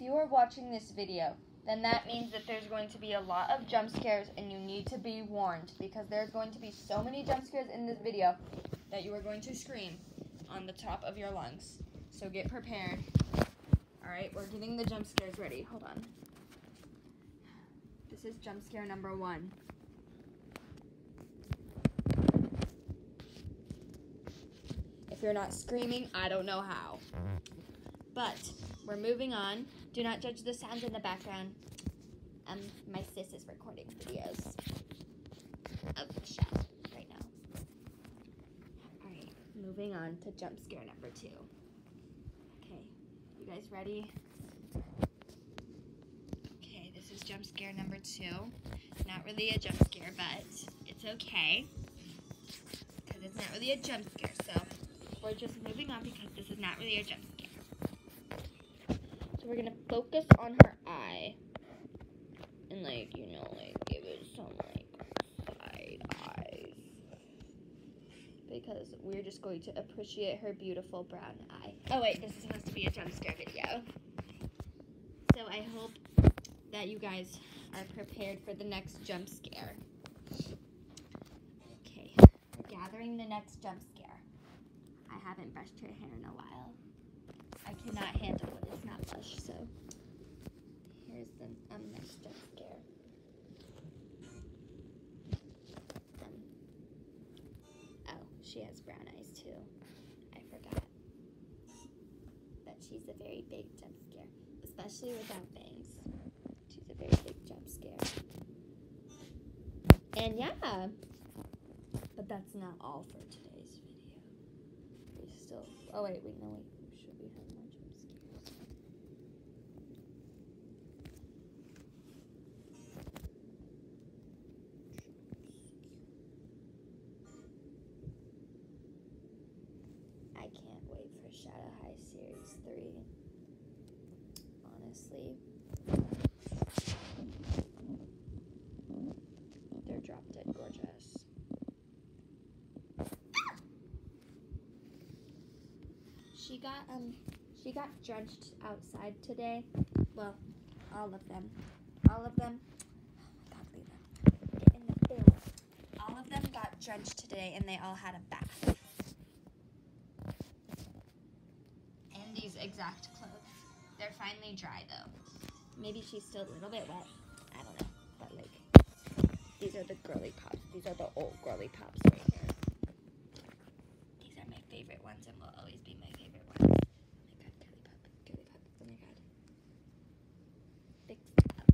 if you are watching this video, then that means that there's going to be a lot of jump scares and you need to be warned because there's going to be so many jump scares in this video that you are going to scream on the top of your lungs. So get prepared. All right, we're getting the jump scares ready. Hold on. This is jump scare number one. If you're not screaming, I don't know how. But we're moving on. Do not judge the sounds in the background. Um, my sis is recording videos of the show right now. All right, moving on to jump scare number two. Okay, you guys ready? Okay, this is jump scare number two. Not really a jump scare, but it's okay because it's not really a jump scare. So we're just moving on because this is not really a jump scare. Focus on her eye and like you know like give it some like side eyes because we're just going to appreciate her beautiful brown eye. Oh wait, this is supposed to be a jump scare video. So I hope that you guys are prepared for the next jump scare. Okay, we're gathering the next jump scare. I haven't brushed her hair in a while. I cannot handle when it's not brushed, so here's the um, next jump scare. Um, oh, she has brown eyes too. I forgot. But she's a very big jump scare, especially without bangs. She's a very big jump scare. And yeah, but that's not all for today's video. We still. Oh wait, wait, no, wait. Should have more jump scares? I can't wait for Shadow High Series 3. Honestly. They're drop dead gorgeous. She got um she got drenched outside today. Well, all of them. All of them. Oh god. All of them got drenched today and they all had a bath. And clothes. They're finally dry though. Maybe she's still a little bit wet. I don't know. But like these are the girly pops. These are the old girly pops right here. These are my favorite ones and will always be my favorite ones. Oh my god, girly pop, girly pop. Oh my god. Fix up.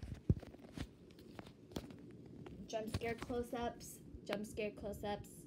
Jump scare close ups. Jump scare close ups.